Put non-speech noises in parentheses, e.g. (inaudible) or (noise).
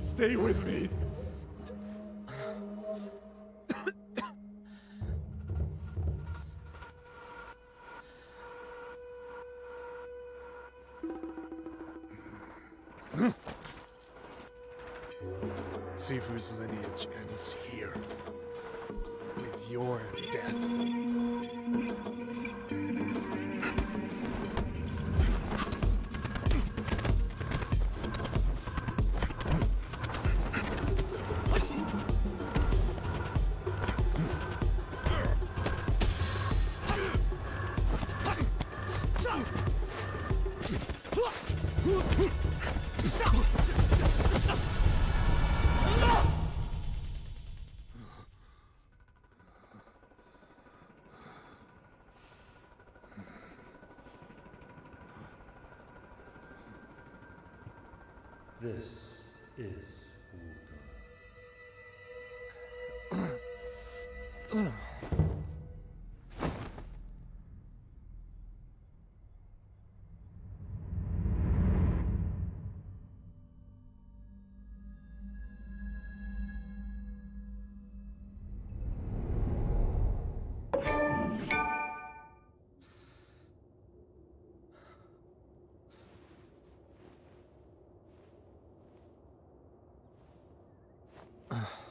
stay with me. Sifu's lineage ends here. With your death. This is Buddha. (clears throat) Ugh. (sighs) (sighs)